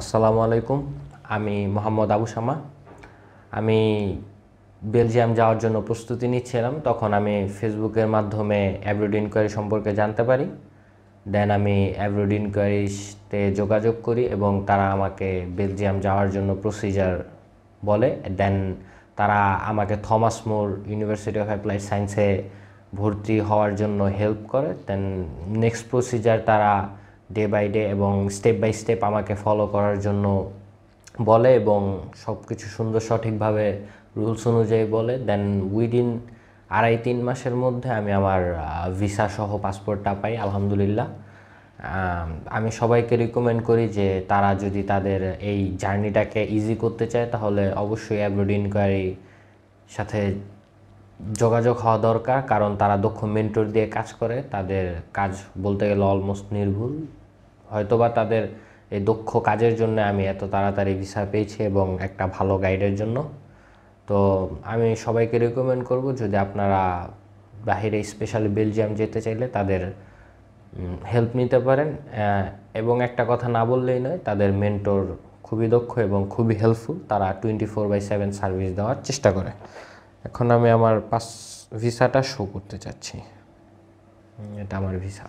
আসসালামু আলাইকুম। আমি মোহাম্মদ আবু শামা আমি বেলজিয়াম যাওয়ার জন্য প্রস্তুতি নিচ্ছিলাম। তখন আমি ফেসবুকের মাধ্যমে অ্যাব্রোড ইনকোয়ারি সম্পর্কে জানতে পারি। দেন আমি অ্যাব্রোড ইনকোয়ারিতে যোগাযোগ করি এবং তারা আমাকে বেলজিয়াম যাওয়ার জন্য প্রসিজার বলে। দেন তারা আমাকে Thomas More University of Applied সায়েন্সে ভর্তি হওয়ার জন্য হেল্প করে। দেন নেক্সট প্রসিজার তারা ডে বাই ডে এবং স্টেপ বাই স্টেপ আমাকে ফলো করার জন্য বলে এবং সব কিছু সুন্দর সঠিকভাবে রুলস অনুযায়ী বলে। দেন উইদিন আড়াই তিন মাসের মধ্যে আমি আমার ভিসা সহ পাসপোর্টটা পাই, আলহামদুলিল্লাহ। আমি সবাইকে রিকমেন্ড করি যে তারা যদি তাদের এই জার্নিটাকে ইজি করতে চায় তাহলে অবশ্যই অ্যাব্রোড ইনকোয়ারি সাথে যোগাযোগ হওয়া দরকার, কারণ তারা দক্ষ মেন্টর দিয়ে কাজ করে, তাদের কাজ বলতে গেলে অলমোস্ট নির্ভুল। হয়তোবা তাদের এই দক্ষ কাজের জন্য আমি এত তাড়াতাড়ি ভিসা পেয়েছি এবং একটা ভালো গাইডের জন্য। তো আমি সবাইকে রেকমেন্ড করব, যদি আপনারা বাহিরে স্পেশালি বেলজিয়াম যেতে চাইলে তাদের হেল্প নিতে পারেন। এবং একটা কথা না বললেই নয়, তাদের মেন্টর খুবই দক্ষ এবং খুবই হেল্পফুল তারা twenty four by seven service দেওয়ার চেষ্টা করে। এখন আমি আমার পাস ভিসাটা শো করতে চাচ্ছি। এটা আমার ভিসা।